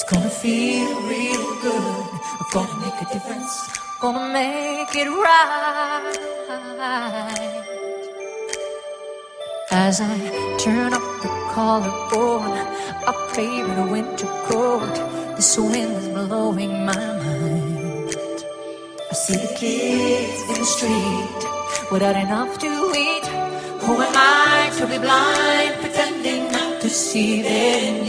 It's gonna feel real good. I'm gonna make a difference. I'm gonna make it right. As I turn up the collarbone, I pray for winter coat, This wind is blowing my mind. I see the kids in the street without enough to eat. Who am I to be blind, pretending not to see their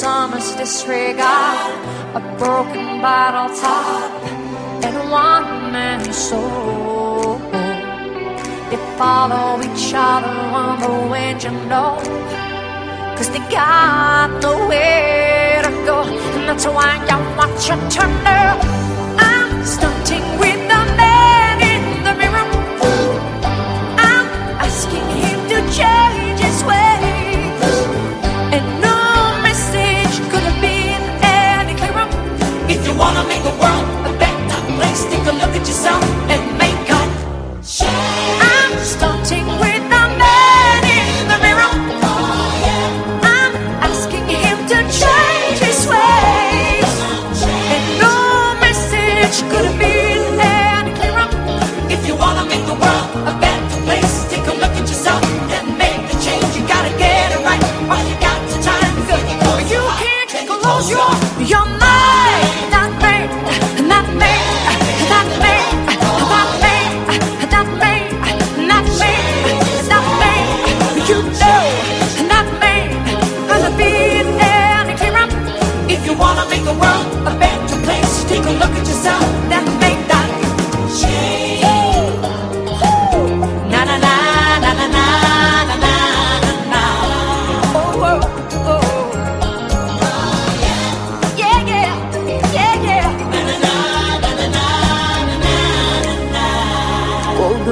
summer's disregard, a broken bottle top, and one man's soul. They follow each other on the wind, you know, cause they got nowhere to go, and that's why I want you to.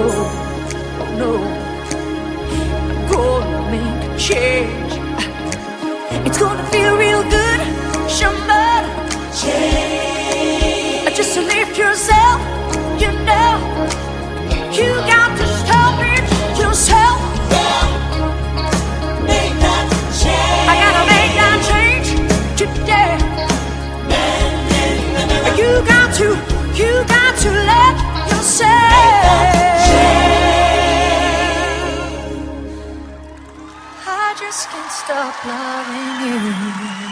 hope can't stop loving you.